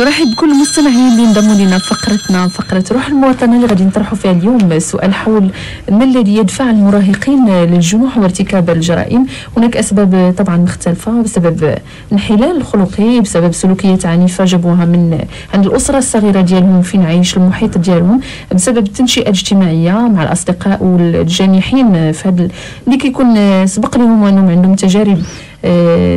نرحب بكل المستمعين اللي انضموا لنا فقرتنا فقرة روح المواطنة اللي غادي نطرحوا فيها اليوم سؤال حول ما الذي يدفع المراهقين للجنوح وارتكاب الجرائم. هناك أسباب طبعا مختلفة بسبب انحلال الخلقي بسبب سلوكيات عنيفة جابوها من عند الأسرة الصغيرة ديالهم فين عايش المحيط ديالهم بسبب التنشئة الاجتماعية مع الأصدقاء والجانحين في هذا اللي كيكون سبق لهم وأنهم عندهم تجارب.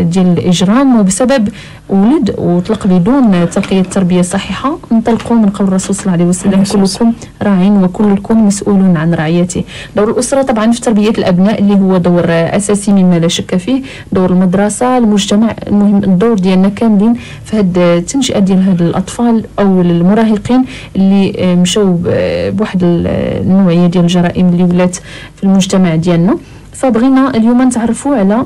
ديال الإجرام. وبسبب ولد وطلق بدون تلقية تربية صحيحة انطلقوا من قول الرسول صلى الله عليه وسلم كلكم راع وكلكم مسؤول عن رعيته. دور الأسرة طبعا في تربية الأبناء اللي هو دور أساسي مما لا شك فيه. دور المدرسة المجتمع المهم الدور ديالنا كاملين في هاد التنشئة ديال هاد الأطفال أو المراهقين اللي مشاو بواحد النوعية ديال الجرائم اللي ولات في المجتمع ديالنا. فبغينا اليوم نتعرفوا على آه،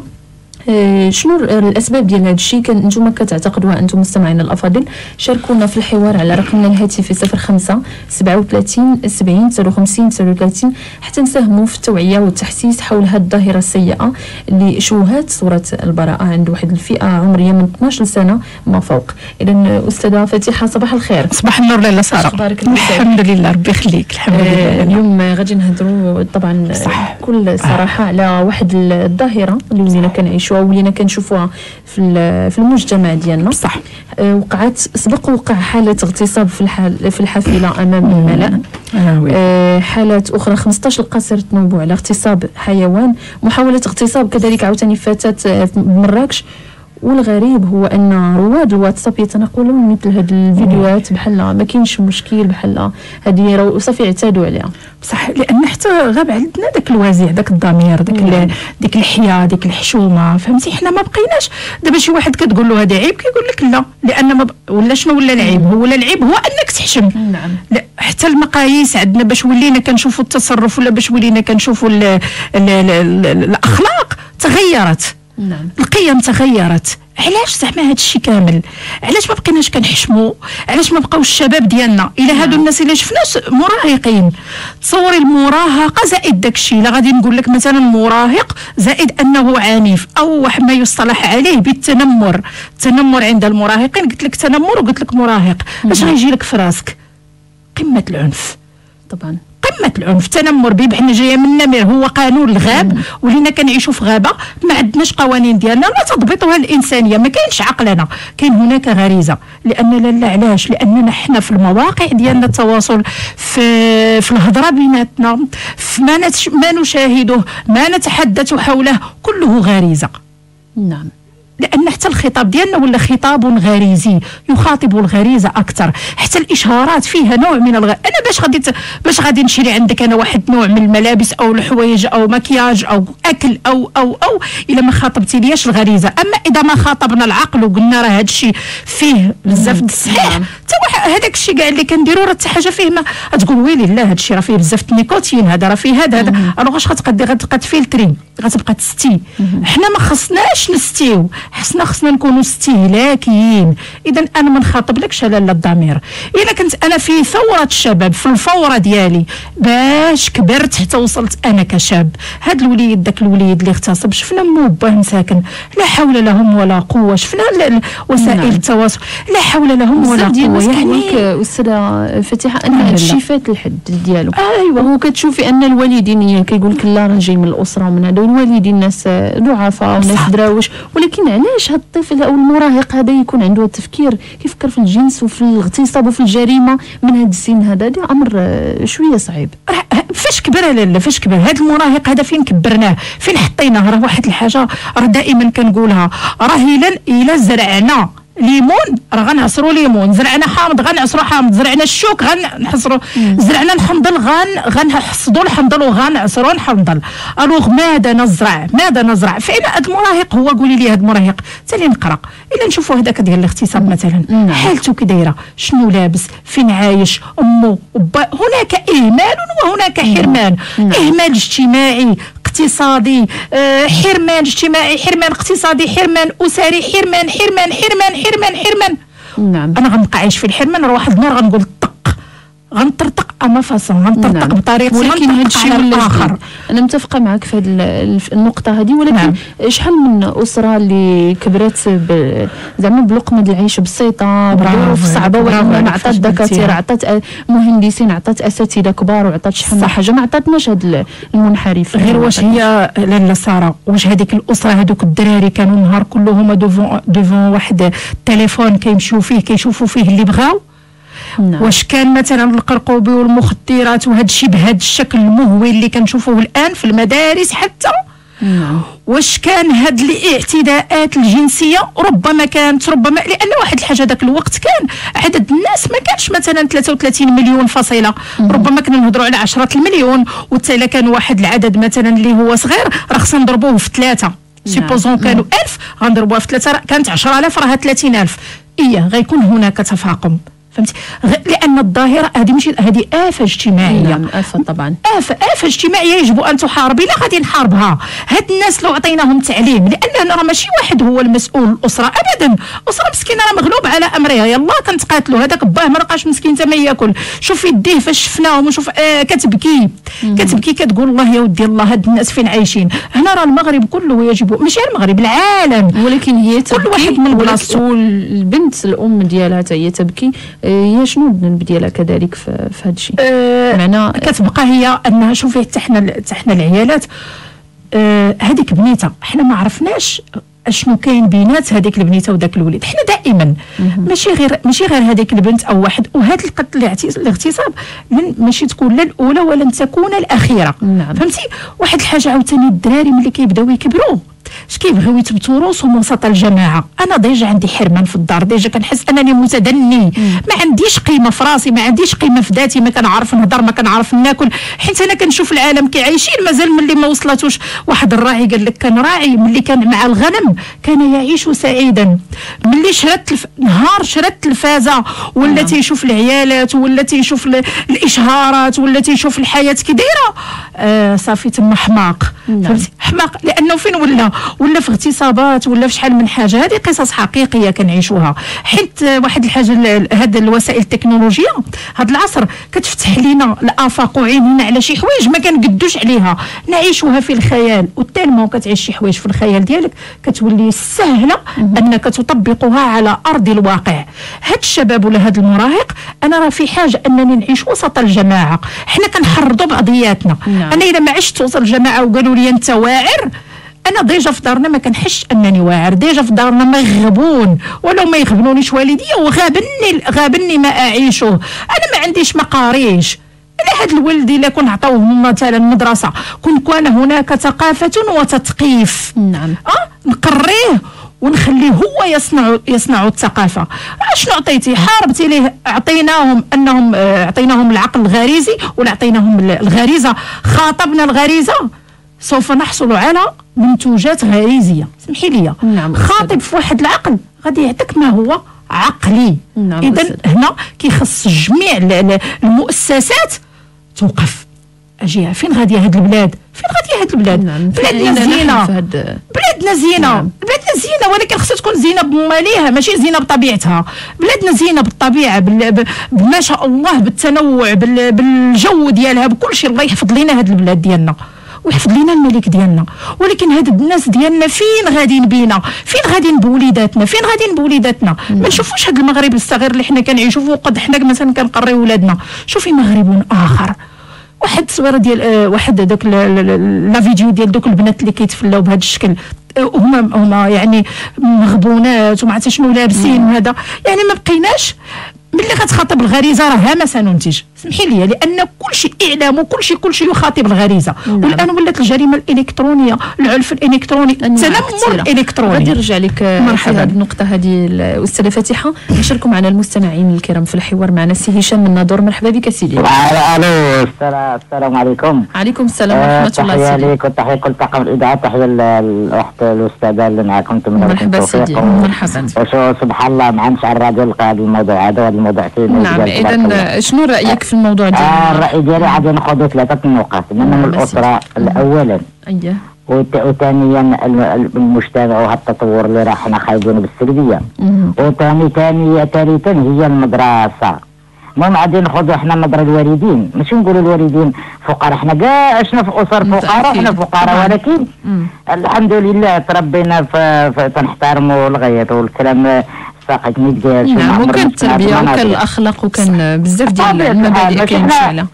شنو الأسباب ديال هذا الشيء؟ كان نتوما كتعتقدوها أنتم مستمعينا الأفاضل شاركونا في الحوار على رقمنا الهاتفي 05 37 70 59 39 حتى نساهموا في التوعية والتحسيس حول هذه الظاهرة السيئة اللي شوهات صورة البراءة عند واحد الفئة عمرية من 12 سنه ما فوق. اذا أستاذة فتيحه صباح الخير. صباح النور لاله سارة. أخبارك الحمد لله ربي يخليك. الحمد لله. آه اليوم غادي نهضروا طبعا صح. بكل صراحة آه. على واحد الظاهرة اللي ولينا كنعيشوها. ولينا كنشوفوها في في المجتمع ديالنا. صح. آه، وقعت سبق وقع حالة اغتصاب في الحال في الحافلة أمام الملأ. آه, آه حالات أخرى 15 القاصر تنوبوا على اغتصاب حيوان. محاولة اغتصاب كذلك عاوتاني فتاه في مراكش. والغريب هو أن رواد الواتساب يتناقلون مثل هاد الفيديوهات بحال ما كاينش مشكل بحال هذه وصافي اعتادوا عليها. بصح لأن حتى غاب عندنا داك الوازع داك الضمير داك ديك الحياة ديك الحشومة فهمتي؟ حنا ما بقيناش. دابا شي واحد كتقول له هذا عيب كيقول لك لا. لأن ما ب... ولا شنو ولا العيب؟ هو ولا العيب هو أنك تحشم. نعم. لا حتى المقاييس عندنا باش ولينا كنشوفوا التصرف ولا باش ولينا كنشوفوا الأخلاق تغيرت. نعم. القيم تغيرت. علاش زعما هذا الشيء كامل؟ علاش ما بقيناش كنحشموا علاش ما بقاو الشباب ديالنا؟ إلى هادو نعم. الناس اللي شفنا مراهقين. تصوري المراهقة زائد داك الشيء إلا غادي نقول لك مثلا مراهق زائد أنه عنيف أو ما يصطلح عليه بالتنمر. التنمر عند المراهقين. قلت لك تنمر وقلت لك مراهق. اش نعم. غيجي لك في راسك؟ قمة العنف. طبعا. قمه العنف التنمر به بحنا جاية من النمر هو قانون الغاب ولينا كنعيشوا في غابة ما عندناش قوانين ديالنا لا تضبطها الإنسانية ما كاينش عقلنا كاين هناك غريزة لأن لا علاش؟ لأننا حنا في المواقع ديالنا التواصل في في الهضرة بيناتنا في ما, ما نشاهده ما نتحدث حوله كله غريزة. نعم. لأن حتى الخطاب ديالنا ولا خطاب غريزي يخاطب الغريزة أكثر. حتى الإشهارات فيها نوع من الغ... أنا باش غادي باش غادي نشري عندك أنا واحد نوع من الملابس أو الحوايج أو مكياج أو أكل أو أو أو إلا ما خاطبتي ليش الغريزة. أما إذا ما خاطبنا العقل وقلنا راه هذا الشيء فيه بزاف الصحيح نعم. حتى هذاك الشيء كاع اللي كنديروا راه حتى حاجة فيه ما تقول ويلي لا هذا الشيء راه فيه بزاف النيكوتين هذا راه فيه هذا هذا. alors اش غتقدي غتبقى تفيلتري غتبقى تستي. حنا ما خصناش نستيو حنا خصنا نكونوا استهلاكيين. اذا أنا ما نخاطبلكش على الضمير. إلا كنت أنا في ثوره الشباب في الفورة ديالي باش كبرت حتى وصلت أنا كشاب. هاد الوليد داك الوليد اللي اغتصب شفنا مو باه مساكن. لا حول لهم ولا قوة. شفنا وسائل نعم. التواصل. لا حول لهم ولا قوة. يعني أستاذة فتيحة أن هذا الشيء فات الحد ديالو ايوا وكتشوفي أن الوالدين كيقول لك لا راه جاي من الأسرة ومن هذا. الوالدين ناس ضعفاء وناس دراوش. ولكن علاش هاد الطفل أو المراهق هذا يكون عنده التفكير؟ كيفكر في الجنس وفي الاغتصاب وفي الجريمة من هذا السن هذا؟ هذا أمر شوية صعيب. فاش كبر؟ لالا فاش كبر؟ هذا المراهق هذا فين كبرناه؟ فين حطيناه؟ راه واحد الحاجة راه دائما كنقولها. راه الا الا زرعنا. ليمون راه غنعصروا ليمون. زرعنا حامض غنعصروا حامض. زرعنا الشوك غنحصدوا زرعنا الحنظل غن غنحصدوا الحنظل وغنعصروا الحنظل. alors ماذا نزرع؟ ماذا نزرع؟ فين هذا المراهق هو قولي لي هذا المراهق. حتى نقرأ. إلا نشوفوا هذاك ديال الاغتصاب مثلا. نعم. حالته كي دايرة؟ شنو لابس؟ فين عايش؟ أمه؟ هناك إهمال وهناك حرمان. نعم. إهمال اجتماعي اقتصادي آه، حرمان اجتماعي حرمان اقتصادي حرمان أسري حرمان حرمان حرمان حرمان حرمان. نعم. أنا غنبقى عايش في الحرمان واحد النهار غنقول غنطرطق ما فاسون غنطرطق نعم. بطريقتي ولكن هذا الشيء ولا جديد. أنا متفقة معك في هذه النقطة هذه ولكن نعم. شحال من أسرة اللي كبرت زعما بلقمة العيش بسيطة بظروف صعبة ولكن عطات دكاترة. عطات مهندسين عطات أساتذة كبار وعطات شحال من. حاجة ما عطاتناش هذا المنحرف غير واش هي لاله سارة واش هذيك الأسرة هذوك الدراري كانوا النهار كله هما دوفون دوفون واحد التليفون كيمشيو فيه كيشوفوا فيه اللي بغاو نعم. واش كان مثلا القرقوبي والمخدرات وهذا الشيء بهذا الشكل المهول اللي كنشوفوه الآن في المدارس حتى؟ نعم. واش كان هاد الاعتداءات الجنسية؟ ربما كانت ربما لأن واحد الحاجة ذاك الوقت كان عدد الناس ما كانش مثلا 33 مليون فاصله ربما كنا نهضروا على 10 المليون وحتى الا كان واحد العدد مثلا اللي هو صغير راه خصنا نضربوه في ثلاثة. سيبوزون كانوا 1000 غنضربوها في ثلاثة كانت 10000 راها 30000 إيه غيكون هناك تفاقم. فهمتي؟ لأن الظاهرة هذه ماشي هذه آفة اجتماعية. نعم آفة طبعا. آفة آفة اجتماعية يجب أن تحارب لا غادي نحاربها. هاد الناس لو عطيناهم تعليم لأن راه ماشي واحد هو المسؤول الأسرة أبدا. أسرة مسكينة راه مغلوب على أمرها. يلا كنتقاتلوا هذاك باه ما بقاش مسكين حتى ما ياكل. شوف يديه فاش شفناهم وشوف آه كتبكي. كتبكي كتقول الله يا ودي الله هاد الناس فين عايشين؟ هنا راه المغرب كله يجب ماشي المغرب العالم. ولكن هي تبكي واحد من بلاصتو. والبنت الأم ديالها حتى هي تبكي. هي شنو الذنب ديالها كذلك في في هذا الشيء؟ معنى كتبقى هي انها شوفي حتى حنا حتى حنا العيالات آه هذيك بنيته حنا ما عرفناش أشنو كاين بينات هذيك البنيتة وذاك الوليد. حنا دائما ماشي غير ماشي غير هذيك البنت أو واحد. وهذا القتل الاغتصاب لن ماشي تكون لا الأولى ولن تكون الأخيرة. نعم. فهمتي؟ واحد الحاجة عاوتاني الدراري ملي كيبداو يكبروا. اش كيبغيو يثبتوا راسهم وسط الجماعة؟ أنا déjà عندي حرمان في الدار déjà كنحس أنني متدني. ما عنديش قيمة في راسي ما عنديش قيمة في ذاتي ما كنعرف نهضر ما كنعرف ناكل. حيت أنا كنشوف العالم كيعيشين مازال ملي ما وصلتوش. واحد الراعي قال لك كان راعي ملي كان مع الغنم كان يعيش سعيدا. ملي شرى التلف... نهار شرى التلفازه ولا تيشوف العيالات ولا تيشوف ال- الإشهارات ولا تيشوف الحياة كي دايرة. آه صافي تما حماق. نعم. فهمتي؟ حماق لأنه فين ولا؟ ولا في اغتصابات ولا في شحال من حاجة. هذه قصص حقيقية كنعيشوها. حيت واحد الحاجة ال- هاد الوسائل التكنولوجية هاد العصر كتفتح لنا الآفاق وعينينا على شي حوايج ما كنقدوش عليها. نعيشوها في الخيال و tellement كتعيش شي حوايج في الخيال ديالك كتولي سهلة أنك تطبقها على أرض الواقع. هاد الشباب ولا هاد المراهق أنا راه في حاجة أنني نعيش وسط الجماعة. حنا كنحرضوا بعضياتنا نعم. أنا إذا ما عشت وسط الجماعة وقالوا لي أنت واعر أنا déjà في دارنا ما كنحسش أنني واعر déjà في دارنا ما يغبون ولو ما يغبنونيش والديا وغابني غابني ما أعيشه. أنا ما عنديش ما قاريش. على هاد الولد إلا كون عطاوه مثلا مدرسة كون كان هناك ثقافة وتثقيف. نعم. أه؟ نقريه ونخليه هو يصنع يصنع الثقافة. أشنو عطيتي؟ حاربتي ليه أعطيناهم أنهم أعطيناهم العقل الغريزي ولا أعطيناهم ال- الغريزة؟ خاطبنا الغريزة؟ سوف نحصل على منتوجات غريزية سمحي لي نعم، خاطب. في واحد العقل غادي يعطيك ما هو عقلي. نعم، اذا. هنا كيخص جميع ال- ال- المؤسسات توقف. أجي فين غاديه هاد البلاد؟ فين غاديه هاد البلاد؟ نعم بلادنا زينة. بلادنا زينة. نعم. بلادنا زينة ولكن خصها تكون زينة بماليها ماشي زينة بطبيعتها. بلادنا زينة بالطبيعة بال... ب... بما شاء الله بالتنوع بال... بالجو ديالها بكل شيء الله يحفظ لنا هاد البلاد ديالنا. ويحفظ لنا الملك ديالنا. ولكن هاد الناس ديالنا فين غاديين بينا؟ فين غاديين بوليداتنا؟ فين غاديين بوليداتنا؟ ما نشوفوش هاد المغرب الصغير اللي حنا كنعيشوا فيه وقد حنا مثلا كنقريو ولادنا. شوفي مغرب آخر. واحد التصويره ديال آه واحد هذاك لا فيديو ديال دوك البنات اللي كيتفلاو بهذا الشكل. آه، هما هما يعني مغبونات وما عرفت شنو لابسين وهذا. يعني ما بقيناش. ملي غتخاطب الغريزة راه ما سننتج. سمحي لي لأن كل شيء إعلام وكل شيء كل شيء يخاطب الغريزة. نعم. والآن ولات الجريمة الإلكترونية العنف الإلكتروني. التنمر. غادي الالكتروني نرجع لك آه، في مرحباً. هذه النقطة هذه الأستاذة فاتحة. نشاركوا معنا المستمعين الكرام في الحوار معنا. سي هشام من نادور مرحبا بك سيدي. ألو السلام عليكم. عليكم السلام آه، ورحمة الله سيدي. لك وتحية كل طاقم الإذاعة. تحية ل- للأخت الأستاذة اللي معكم. لكم مرحبا سيدي. مرحبا. وشو سبحان الله ما عندش على الراديو لقى هذا الموضوع هذا الموضوع نعم إذا شنو رأيك في الموضوع آه ديالنا؟ الرأي ديالي غادي ناخذ ثلاثة نقاط منهم الأسرة أولا أيه وثانيا الم- المجتمع وهذا التطور اللي راه حنا خايبين بالسلبية مهم. وثاني ثانية ثالثا هي المدرسة. المهم غادي ناخذوا حنا نظر الوالدين. ماشي نقولوا الوالدين فقراء حنا كاع عشنا في اسر فقراء حنا فقراء ولكن الحمد لله تربينا تنحترموا الغايات والكلام. ساقط نيت ديال نعم وكان التربية وكان الاخلاق وكان بزاف ديال المبادئ كاين شاله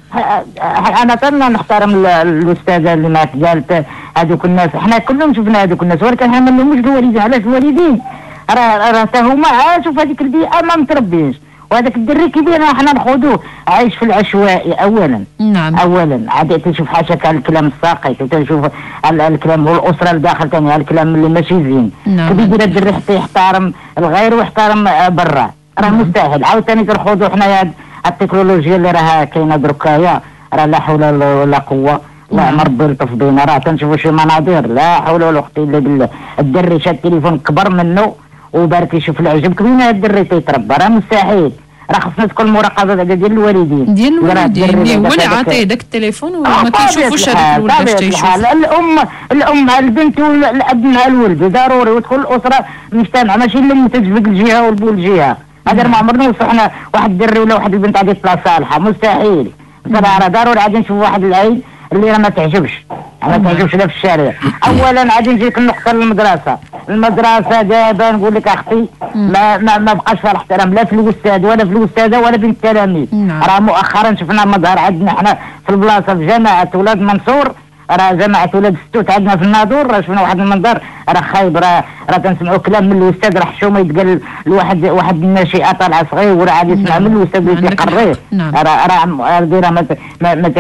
أنا كنا نحترم الأستاذة اللي معك قالت هذوك الناس. حنا كلهم شفنا هذوك الناس ولكن حنا ما نلوموش الوالدين علاش الوالدين؟ راه راه هما عاشوا في هذيك البيئة ما متربينش وهذاك الدري كبير إحنا ناخذوه عايش في العشوائي اولا. نعم. اولا. عاد تشوف حاشاك الكلام الساقط وتشوف الكلام والأسرة الداخل ثاني الكلام اللي ماشي زين. نعم. يدير الدري حتى يحترم الغير ويحترم برا. راه. مستحيل عاوتاني كنخوضوا حنايا التكنولوجيا اللي راها كاينة دركايا راه لا حول ولا قوة. لا نعم. مرض يلطف بينا راه تنشوفوا شي مناظر لا حول ولا قوة إلا بالله. الدري شاد التليفون كبر منه وبارك يشوف العجب. هاد الدري تيتربى؟ راه مستحيل. راه خصنا تكون مراقبة ديال الوالدين. ديال الوالدين هو اللي عاطيه داك التليفون وما كيشوفوش هذاك الولد اش تيشوف. الام الأم مع البنت والأب مع الولد. ضروري وتكون الأسرة مجتمع ماشي الام تجبد الجهه والبو الجهه هذا ما عمرنا وصحنا واحد الدري ولا واحد البنت غادي تطلع صالحة. مستحيل. راه ضروري غادي نشوف واحد العين. اللي راه ما تعجبش. ما تعجبش لا في الشارع. اولا غادي نجيك النقطه للمدرسه المدرسة دابا نقول لك أختي ما ما, ما بقاش فيها الاحترام لا في الأستاذ ولا في الأستاذة ولا بين التلاميذ نعم. راه مؤخرا شفنا مظهر عندنا حنا في البلاصة في جامعة ولاد منصور. راه جماعة ولاد الستوت عندنا في الناظور راه شفنا واحد المنظر راه خايب راه راه تنسمعوا كلام من الأستاذ راه حشومه يتقال لواحد واحد الناشئه طالعه صغير وراه عاد يسمع من الأستاذ عندك يقريه. نعم. راه راه راه ما ما ما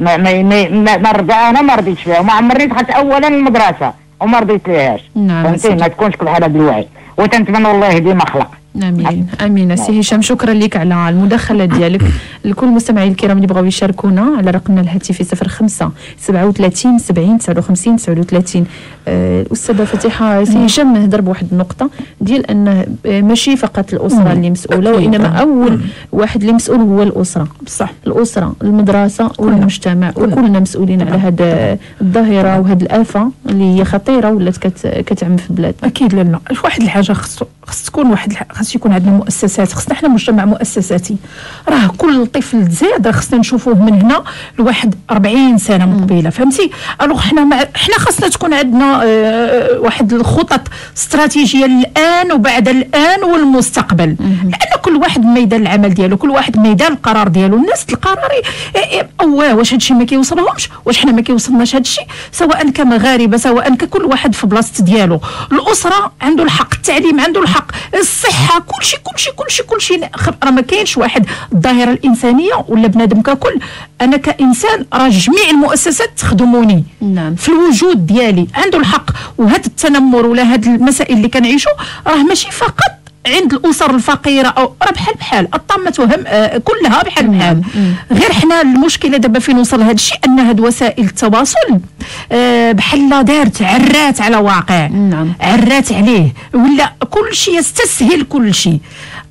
ما ما ما- ما أنا ما رضيتش فيها. وما عمرني دخلت اولا المدرسة. وما رضيت ليهاش نعم، فهمتي. ما تكونش كل حاله بالوعي وتنتمنى والله يهدي مخلق آمين. آمين. سي هشام شكرا لك على المداخلة ديالك. لكل المستمعين الكرام اللي بغاو يشاركونا على رقمنا الهاتفي 05 37 70 59 39 آه، الاستاذه فتيحة سي هشام هضر بواحد النقطة ديال أن آه، ماشي فقط الأسرة اللي مسؤولة وإنما أول واحد اللي مسؤول هو الأسرة. بصح الأسرة المدرسة والمجتمع وكلنا مسؤولين على هذه الظاهرة وهذه الآفة اللي هي خطيرة ولات كت- كتعم في البلاد. أكيد لا واحد الحاجة خص خص تكون واحد الح... خص يكون عندنا مؤسسات خصنا حنا مجتمع مؤسساتي. راه كل طفل زاد راه خصنا نشوفوه من هنا لواحد 40 سنة مقبله فهمتي؟ ألوغ حنا مع... حنا خصنا تكون عندنا آه واحد الخطط استراتيجية الان وبعد الآن والمستقبل. لأن كل واحد ميدان العمل ديالو كل واحد ميدان القرار ديالو. الناس القرار اواه واش هادشي ما كيوصلهمش؟ واش حنا ما كيوصلناش هادشي؟ سواء كمغاربة سواء ككل واحد في بلاصة ديالو. الأسرة عنده الحق التعليم عنده الحق الصحة كلشي كلشي كلشي كلشي. راه ما كاينش واحد الظاهرة الإنسانية ولا بنادم ككل. أنا كإنسان راه جميع المؤسسات تخدموني نعم. في الوجود ديالي. عنده الحق. وهذا التنمر ولا هذه المسائل اللي كنعيشوا راه ماشي فقط عند الأسر الفقيرة أو راه بحال بحال الطامه تهم آه، كلها بحال بحال. غير حنا المشكلة دابا فين وصل هذا الشيء؟ أن هاد وسائل التواصل آه، بحال دارت عرات على واقع. نعم. عرات عليه ولا كل شيء يستسهل كل شيء.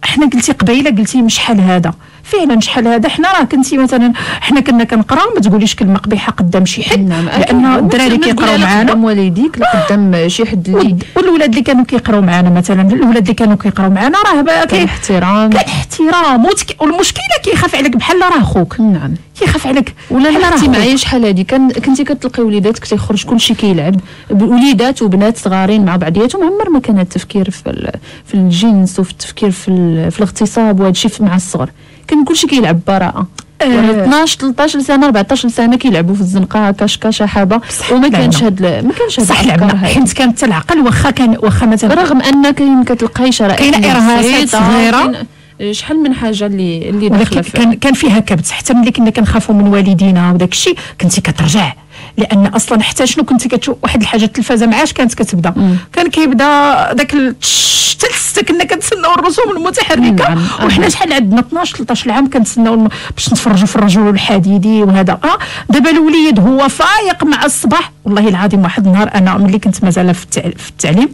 إحنا قلتي قبيلة قلتي مش شحال هذا. فعلا شحال هذا؟ حنا راه كنتي مثلا حنا كنا كنقراو ما تقوليش كلمة قبيحة قدام شي حد نعم لأن الدراري كيقراو معانا. قدام والديك لا قدام شي حد اللي والولاد اللي كانوا كيقراو معنا مثلا الولاد اللي كانوا كيقراو معنا راه كاين احترام كان احترام. والمشكلة كيخاف عليك بحال راه خوك نعم. كيخاف عليك ولا خوك. معايا شحال هادي؟ كان كنتي كتلقي وليداتك تيخرج كلشي كيلعب وليدات وبنات صغارين مع بعضياتهم عمر ما كان التفكير في في الجنس وفي التفكير في, في الاغتصاب وهذا الشيء مع الصغر. كان كلشي كيلعب براءة آه. وأنا 12 13 سنه 14 سنه كيلعبوا في الزنقة كشكا شحابه وما كانش هاد ما كانش هاد صح لعبنا. حيت كانت حتى العقل واخا كان واخا مثلا رغم أن كاين كتلقاي شرائح كاينة إرهاصات بسيطة، صغيرة. كاين شحال من حاجة اللي اللي داخلة في كان كان فيها كبت حتى ملي كنا كنخافوا من والدينا وداك الشيء كنتي كترجع لأن أصلا حتى شنو كنتي كتشوف واحد الحاجة التلفازه معاش كانت كتبدأ. كان كيبدأ داك حتى الستة كنا كنتسناو الرسوم المتحركة. نعم. وحنا شحال عندنا 12 13 عام كنتسناو باش نتفرجوا في الرجل الحديدي وهذا. آه دابا الوليد هو فايق مع الصباح. والله العظيم واحد النهار أنا ملي كنت مازال في التع- في التعليم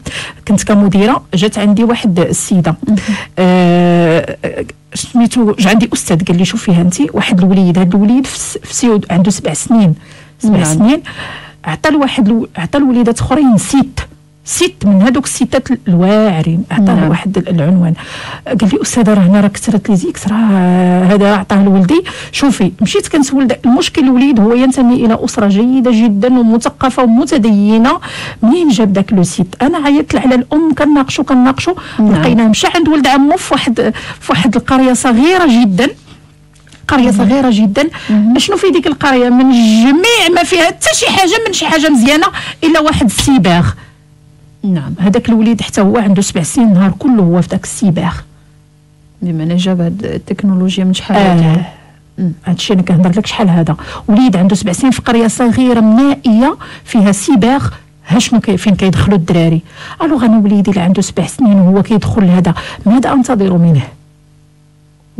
كنت كمديرة جات عندي واحد السيدة. آه سميتو جا عندي أستاذ قال لي شوفي انت واحد الوليد. هذا الوليد في CE2 عنده سبع سنين. سبع نعم. سنين عطى لواحد عطى الوليدات أخرين site site من هذوك ال sites الواعرين عطاه نعم. واحد العنوان قال لي أستاذة راه هنا راه كثرت les X راه هذا عطاه لولدي شوفي مشيت كنسول المشكل الوليد هو ينتمي إلى أسرة جيدة جدا ومثقفة ومتدينة منين جاب داك le site أنا عيطت على الأم كناقشوا كناقشوا نعم. لقيناه مشى عند ولد عمو في واحد في واحد القرية صغيرة جدا قرية صغيرة جدا. شنو في ديك القرية؟ من جميع ما فيها حتى شي حاجة من شي حاجة مزيانة الا واحد السيباغ. نعم. هذاك الوليد حتى هو عنده سبع سنين النهار كله هو في داك السيباغ. بمعنى جاب هاد التكنولوجيا من شحال؟ آه. هادشي أنا كنهضر لك شحال هذا. وليد عنده سبع سنين في قرية صغيرة نائيه فيها سيباغ. ها شنو كي فين كيدخلوا الدراري؟ Alors أنا وليدي اللي عنده سبع سنين وهو كيدخل لهذا. ماذا أنتظر منه؟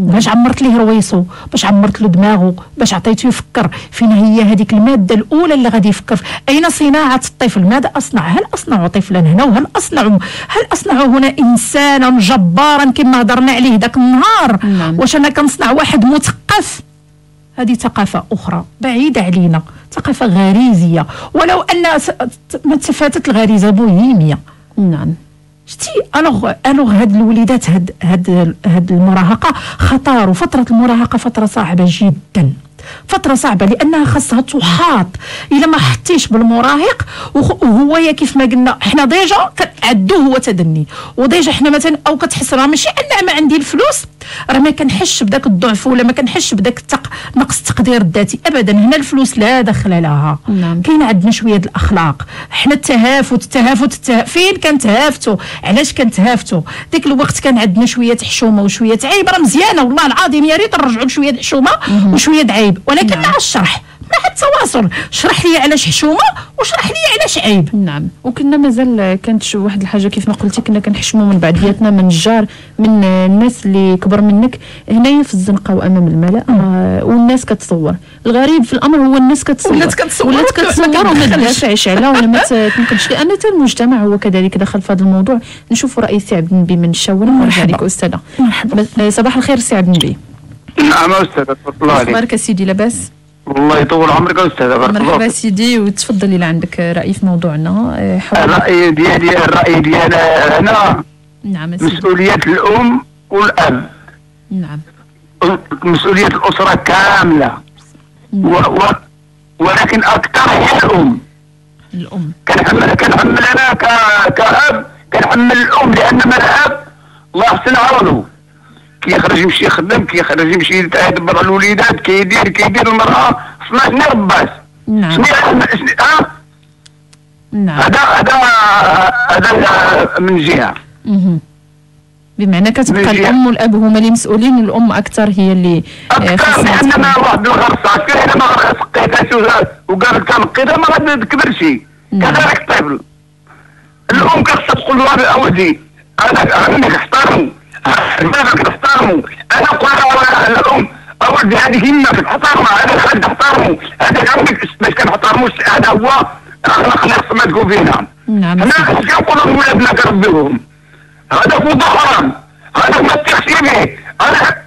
باش عمرت ليه رويصو باش عمرت له دماغه باش عطيته يفكر فين هي هذيك المادة الأولى اللي غادي يفكر في. أين صناعة الطفل؟ ماذا أصنع؟ هل أصنع طفلا هنا؟ وهل أصنع هل أصنع هنا انسانا جبارا كما هضرنا عليه ذاك النهار؟ نعم. واش أنا كنصنع واحد مثقف؟ هذه ثقافة أخرى بعيدة علينا ثقافة غريزية ولو أن ما تفاتت الغريزة بهيمية. نعم. شتي alors alors هاد الوليدات هاد هاد هاد المراهقة خطر وفترة المراهقة فترة صعبة جدا. فترة صعبة لأنها خاصها تحاط. إلا ما حطيش بالمراهق وهو يا كيف ما قلنا حنا déjà كنعدوه هو تدني. و déjà حنا مثلا أو كتحس راه ماشي ان ما عندي الفلوس راه ما كنحش بداك الضعف ولا ما كنحش بداك التق... نقص التقدير الذاتي. ابدا هنا الفلوس لا دخل لها. نعم. كاين عندنا شوية الأخلاق. حنا التهافت التهافت التها... فين كان تهافتو علاش كان تهافتو ديك الوقت كان عندنا شوية حشومة وشوية عيب. راه مزيانة والله العظيم يا ريت نرجعوا لشويه الحشومه وشوية عيب. ولكن مع الشرح. مع التواصل شرح لي علاش حشومة وشرح لي علاش عيب. نعم. وكنا مازال كانت واحد الحاجة كيف ما قلتي كنا كنحشموا من بعضياتنا من الجار من الناس اللي كبر منك. هنايا في الزنقه وامام الملأ آه، والناس كتصور. الغريب في الأمر هو الناس كتصور. ولات كتصور. ولات كتصور وما. تدافعش على ولا ما تنقدش لأن حتى المجتمع هو كذلك دخل في هذا الموضوع. نشوفوا رأي سي عبد النبي من الشاور ونرجع لك أستاذة. مرحبا. صباح الخير سي عبد النبي. نعم أستاذ تفضل الله عليك أخبارك سيدي لاباس؟ الله يطول عمرك يا أستاذ بارك الله مرحبا. سيدي وتفضلي اللي عندك رأي في موضوعنا آه، الراي ديالي الراي ديالي أنا نعم سيدي. مسؤولية الأم والأب. نعم. مسؤولية الأسرة كاملة. و و ولكن أكثر هي الأم. الأم. كنحمل كنحمل أنا كأب كنحمل الأم لأن ما الأب الله يحسن عوضه كيخرج يمشي يخدم كيخرج يمشي يدبر على الوليدات كيدير كيدير المرأة. صنع رباس؟ نعم. شنو شنو- ها؟ نعم. هذا هذا هذا من مهم. بمعنى كتبقى. الأم والأب هما اللي مسؤولين والأم أكثر هي اللي آه، أكثر لأن ما واحد الغرصه كاين ما سقيتها وقالت كنقيتها ما غادي تكبرش نعم. كذلك الطفل الأم كخصها تقول له اولدي أنا عندك احترموا دماغك تحترموا أنا نقول لها الام اولدي هذه يمك تحترمها هذا الخد تحترموا هذا عمك باش كنحترموا هذا هو اخلاق الناس ما تكون فينا نعم حنا سيدي. كنقولوا لولادنا كربيهم هذا فوضى حرام هذا ما تخشي به هذا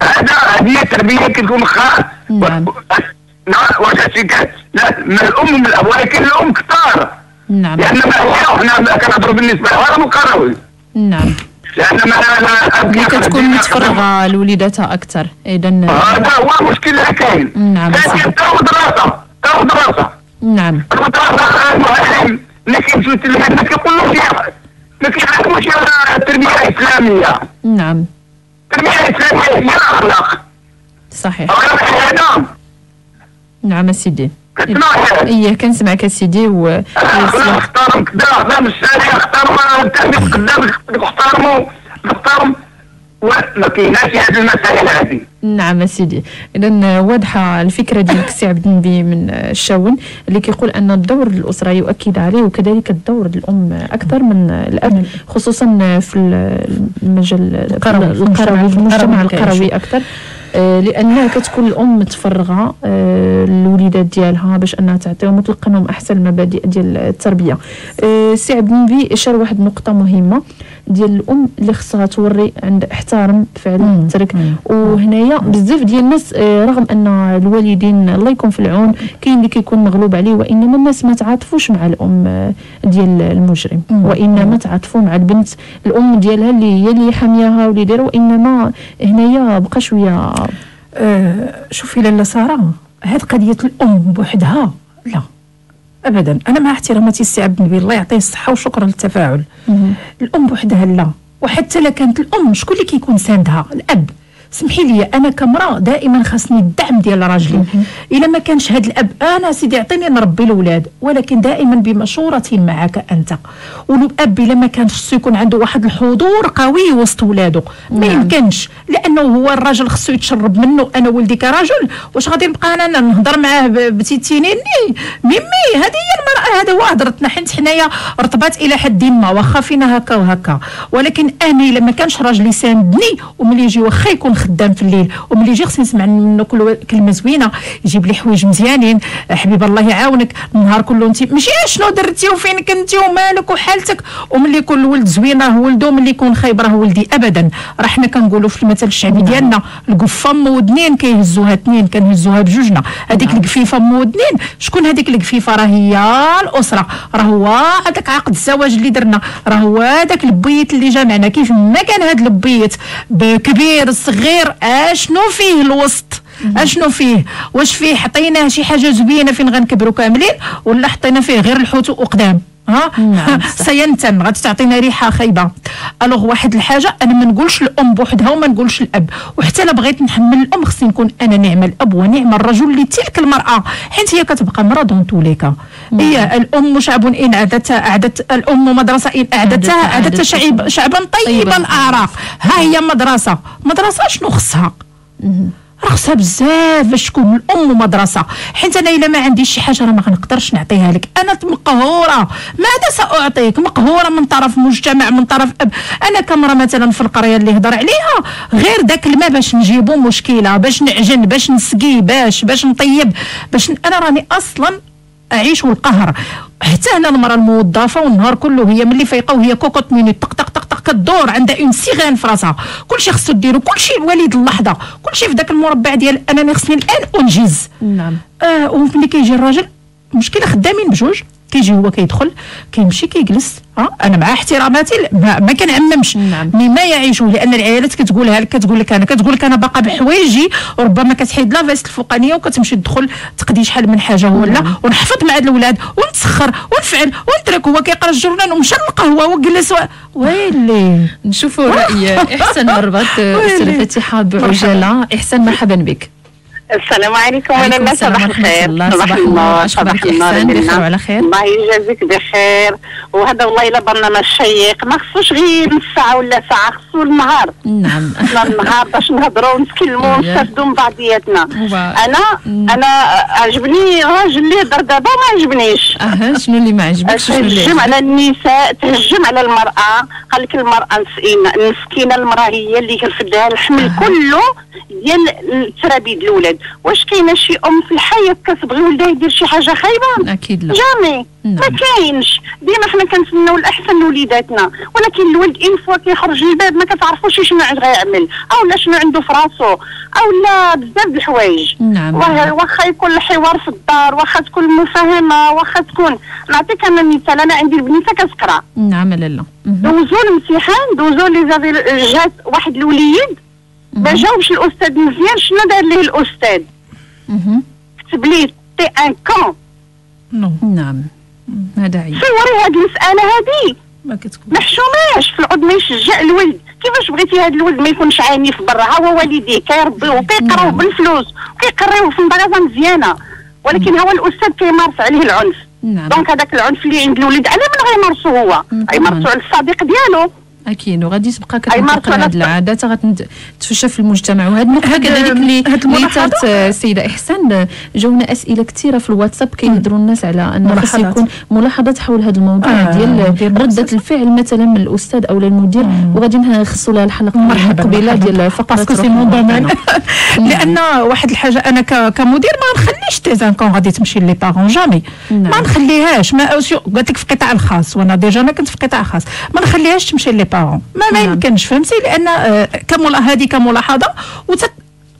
هذه التربيه كتكون خا نعم. نعم لا من الام ومن الاب ولكن الام كثار نعم لأن ما هي حنا كنهضروا بالنسبة لها القروي نعم لأن ما لا لا اب اللي ياخذ كتكون. متفرغة لوليداتها أكثر اذا هذا هو المشكل اللي كاين نعم،. تاخذ دراسة. تاخذ دراسة. نعم. الدراسه المعلم اللي كيمشيو التلميذ ما كيقولوش ما كيعلموش التربيه الاسلاميه نعم. التربيه الاسلاميه هي الاخلاق صحيح. نعم سيدي كتسمع إيه كنسمعك سيدي و اخلاق احترم كذا قدام الشارع احترم التلميذ قدامك احترموا احترم وما كايناش هذه المسائل هذه. نعم سيدي اذا واضحة الفكرة ديالك سي عبد النبي من الشاون اللي كيقول أن الدور الاسره يؤكد عليه وكذلك الدور الام أكثر من الأب خصوصا في المجال القروي، المجتمع في المجتمع القروي. أكثر. لأنها كتكون الأم متفرغة آه، للوليدات ديالها باش أنها تعطيهم وتلقنهم أحسن المبادئ ديال التربية. آه، سي عبد النبي إشار واحد النقطه مهمة. ديال الأم اللي خصها توري عند احترام فعلا مم. ترك مم. وهنايا بزاف ديال الناس آه، رغم أن الوالدين الله يكون في العون كاين اللي كيكون مغلوب عليه وإنما الناس ما تعاطفوش مع الأم آه، ديال المجرم. وإنما تعاطفوا مع البنت الأم ديالها اللي هي اللي حامياها واللي دايرة وإنما هنايا بقى شوية آه، شوفي لاله ساره هاد قضية الأم بوحدها لا ابدا. أنا مع احتراماتي السي عبد النبي. الله يعطيه الصحة وشكرا للتفاعل. الأم بوحدها لا. وحتى لا كانت الأم شكون اللي كيكون ساندها؟ الأب. سمحي لي أنا كامرأة دائما خاصني الدعم ديال راجلي إلا ما كانش هذا الأب أنا سيدي اعطيني نربي الأولاد ولكن دائما بمشورة معك أنت. والأب إلا ما كانش يكون عنده واحد الحضور قوي وسط ولادو ما نعم. يمكنش لأنه هو الراجل خصو يتشرب منه. أنا ولدي كرجل واش غادي نبقى أنا نهضر معاه بتيتينيني ميمي هذه هي المرأة هذا هو. هضرتنا حيت حنايا ارتباط إلى حد ما واخا فينا هكا وهكا. ولكن أنا إلا ما كانش راجل يساندني وملي يجي واخا يكون خدام في الليل. وملي يجي خصني نسمع منه كل كلمة زوينة يجيب لي حوايج مزيانين. حبيب الله يعاونك. النهار كله انت ماشي شنو درتي وفين كنتي ومالك وحالتك؟ وملي يكون الولد زوين راه ولده وملي يكون خايب راه ولدي ابدا. راه حنا كنقولوا في المثل الشعبي ديالنا القفة أم ودنين كيهزوها اثنين كنهزوها بجوجنا. هذيك القفيفة أم ودنين شكون هذيك القفيفة؟ راه هي الأسرة. راه هو هذاك عقد الزواج اللي درنا. راه هو هذاك البيت اللي جمعنا كيف ما كان هذا البيت؟ بكبير صغير. اشنو فيه الوسط؟ اشنو فيه؟ واش فيه؟ حطيناه شي حاجة زوينة فين غنكبروا كاملين ولا حطينا فيه غير الحوت وقدام ها؟ نعم،. سينتن غادي تعطينا ريحة خايبة. ألوغ واحد الحاجة أنا ما نقولش الأم بوحدها وما نقولش الأب. وحتى لا بغيت نحمل الأم خصني نكون أنا نعم الأب ونعم الرجل لتلك المرأة. حيت هي كتبقى مراه دون توليكا هي الأم شعب إن اعدتها اعدت الأم مدرسة إن اعدتها اعدت شعب شعبا طيب طيب الاعراق ها هي مدرسة. مدرسة شنو خصها؟ راه خصها بزاف باش تكون الام مدرسه حيت أنا إلا ما عنديش شي حاجة راه ما غنقدرش نعطيها لك. أنا مقهورة. ماذا سأعطيك؟ مقهورة من طرف مجتمع من طرف أب. أنا كامرأة مثلا في القرية اللي هضر عليها غير داك الماء باش نجيبو مشكلة باش نعجن باش نسقي باش باش نطيب باش. أنا راني أصلا أعيش والقهر. حتى هنا المرأة الموظفة والنهار كله هي ملي فايقة وهي cocotte-minute طق طق كدور عندها une sirène في راسها كلشي خصو ديرو كلشي الوليد اللحظة كلشي في ذاك المربع ديال انني خصني الآن أنجز. نعم. آه وملي كيجي الراجل؟ المشكلة خدامين بجوج. كيجي هو كيدخل كيمشي كيجلس ها أنا مع احتراماتي ما, ما كنعممش. نعم. mais ما يعيشوا لأن العيالات كتقولها لك كتقول لك أنا كتقول لك أنا باقا بحوايجي وربما كتحيد la veste الفوقانية وكتمشي تدخل تقضي شحال من حاجة ولا ونحفظ مع هاد الاولاد ونتسخر ونفعل ونترك هو كيقرا الجورنال ومشى للقهوة وجلس و... ويلي. نشوفوا رأي حسن من الرباط استاذه. فاتحه بعجاله احسن مرحبا بك. السلام عليكم السلام صباح ورحمة الخير. الله. صباح النور. صباح النور. وعلى خير. الله يجازيك بخير. وهذا والله إلا برنامج شيق. ما خصوش غير نص ساعه ولا ساعة خصو النهار. نعم. النهار باش نهضروا ونتكلموا. ونستافدوا من بعضياتنا أنا أنا عجبني الراجل اللي هضر دابا ما عجبنيش. أها شنو اللي ما عجبكش؟ تهجم؟ على النساء تهجم على المرأة. قال لك المرأة مسكينة المسكينة المرأة هي اللي كنفدها الحمل كله ديال الترابيد الأولاد واش كاينة شي أم في الحياة كتبغي ولدها يدير شي حاجة خايبة؟ أكيد لا. jamais. نعم. ما كاينش. ديما حنا كنتمناو الأحسن لوليداتنا. ولكن الولد une fois كيخرج للباب ما كتعرفوش شنو عاد غيعمل. أو لا شنو عنده في راسو. أو لا بزاف د الحوايج. نعم. واخا يكون الحوار في الدار واخا تكون مفاهمه واخا تكون. نعطيك أنا مثال. أنا عندي البنيتة كتقرا نعم لالا. دوزو الامتحان دوزو لي زافي جات واحد الوليد. ما جاوبش الأستاذ مزيان شنو دار ليه الأستاذ. كتب ليه t'es un con نعم. هذا عيب. صوري هاد المسألة هادي ما كتكون. ما حشوماش في العود ما يشجع الولد. كيفاش بغيتي هذا الولد ما يكونش عنيف برا ها هو والديه كيربيوه كيقراوه نعم. بالفلوس وكيقريوه في مدرسه مزيانة. ولكن هو الأستاذ كيمارس عليه العنف. نعم. donc هذاك العنف اللي عند الولد على من غيمارسو هو؟ مم. غيمارسو على الصديق ديالو. أكيد. وغادي تبقى كتنتقل هذه العادات غتفشى في المجتمع. وهذه النقطة كذلك اللي اللي ثارت السيدة إحسان جاونا أسئلة كثيرة في الواتساب. كيهضروا الناس على أن خص. يكون ملاحظات حول هذا الموضوع آه، ديال ردة الفعل مثلا من الأستاذ أو المدير. وغادي نخصوا لها الحلقة مرحبا المقبله. ديال فقرة c'est mon domaine. لأن واحد الحاجة أنا كمدير ما نخليش t'es un con غادي تمشي les parents jamais نعم. ما نخليهاش. ما قلت لك في القطاع الخاص وأنا déjà أنا كنت في القطاع الخاص ما نخليهاش تمشي لي بارون ما ما نعم. يمكنش فهمتي؟ لأن آه، كملا هذه كملاحظة وت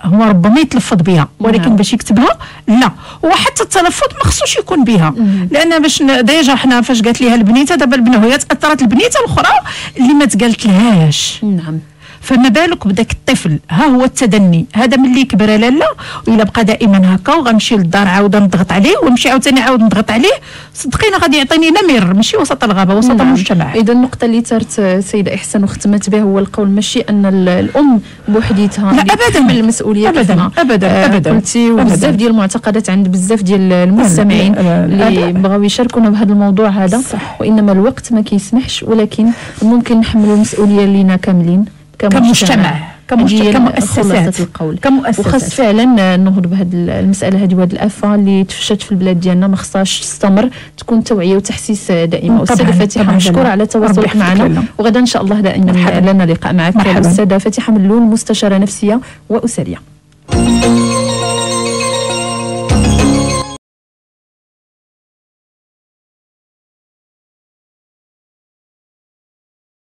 هو ربما يتلفظ بها ولكن نعم. باش يكتبها لا. وحتى التلفظ ما خصوش يكون بها. لأن باش ديجا حنا فاش قالت ليها البنيتة دابا البنه هي تاثرت البنيتة الأخرى اللي ما تقالت لهاش نعم. فما بالك بداك الطفل؟ ها هو التدني. هذا ملي كبر لالا وإلا بقى دائما هكا وغنمشي للدار عاوده نضغط عليه ونمشي عاوتاني عاود نضغط عليه. صدقيني غادي يعطيني نمر ماشي وسط الغابة وسط المجتمع. إذا النقطة اللي ثارت سيدة إحسان وختمت بها هو القول ماشي أن ال- الأم بوحديتها لا،. تحمل المسؤولية ما، أبداً، آه، أبداً، قلتي. وبزاف ديال المعتقدات عند بزاف ديال المستمعين اللي بغاو يشاركونا بهذا الموضوع هذا. صح. وإنما الوقت ما كيسمحش ولكن ممكن نحملوا المسؤولية لينا كاملين. كمجتمع كمجتمع كمؤسسات القول كمؤسسات وخاص فعلا النهوض بهذه المسألة هذه وهذه الافه اللي تفشت في البلاد ديالنا ما خصهاش تستمر تكون توعية وتحسيس دائمه طبعاً، والسيده فاتحة مشكورة. على تواصلك معنا. وغدا إن شاء الله دائما. لنا لقاء معك. الاستاذه فاتحة ملول مستشارة نفسية وأسرية